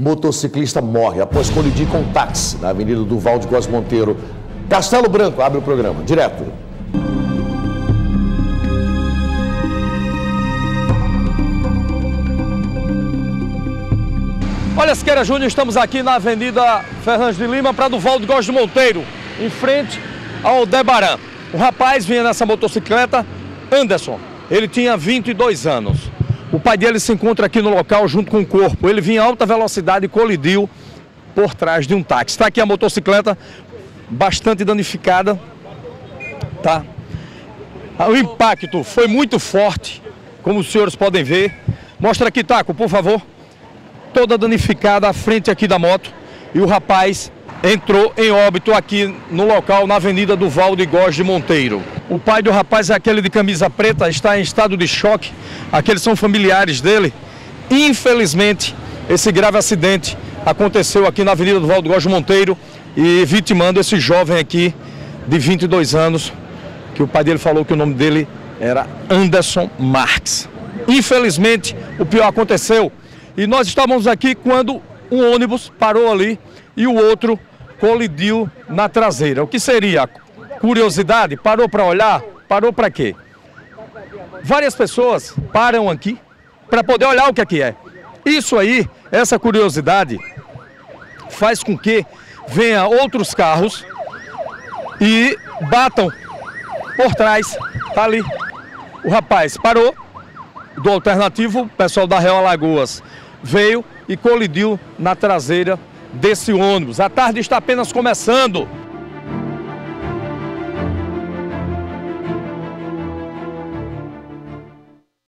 Motociclista morre após colidir com um táxi na Avenida Duval de Góes Monteiro. Castelo Branco abre o programa. Direto. Olha, Siqueira Júnior, estamos aqui na Avenida Fernandes de Lima para Duval de Góes Monteiro, em frente ao Debaran. O rapaz vinha nessa motocicleta, Anderson. Ele tinha 22 anos. O pai dele se encontra aqui no local junto com o corpo. Ele vinha em alta velocidade e colidiu por trás de um táxi. Está aqui a motocicleta bastante danificada, tá? O impacto foi muito forte, como os senhores podem ver. Mostra aqui, Taco, por favor. Toda danificada a frente aqui da moto. E o rapaz entrou em óbito aqui no local, na Avenida do Valde Góes de Monteiro. O pai do rapaz é aquele de camisa preta, está em estado de choque. Aqueles são familiares dele. Infelizmente, esse grave acidente aconteceu aqui na Avenida do Valde Góes Monteiro e vitimando esse jovem aqui de 22 anos, que o pai dele falou que o nome dele era Anderson Marques. Infelizmente, o pior aconteceu e nós estávamos aqui quando um ônibus parou ali e o outro colidiu na traseira. O que seria? Curiosidade? Parou para olhar? Parou para quê? Várias pessoas param aqui para poder olhar o que é que é. Isso aí, essa curiosidade, faz com que venha outros carros e batam por trás. Tá ali. O rapaz parou do alternativo, o pessoal da Real Alagoas veio e colidiu na traseira desse ônibus. A tarde está apenas começando.